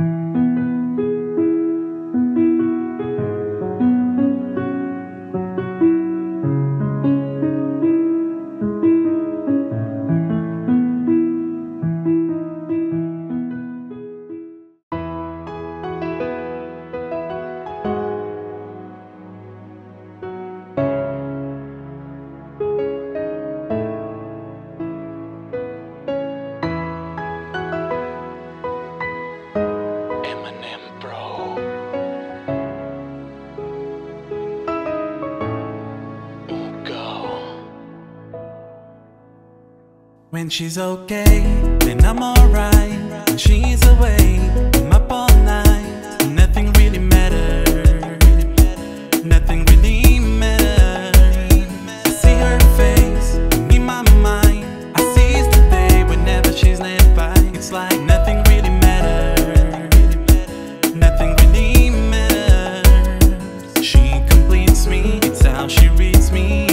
M&N, When she's okay, then I'm alright. When she's away, I'm up all night. Nothing really matters. Nothing really matters. I see her face, in my mind. I seize the day whenever she's nearby. It's like nothing really matters. Nothing really matters. She completes me, it's how she reads me.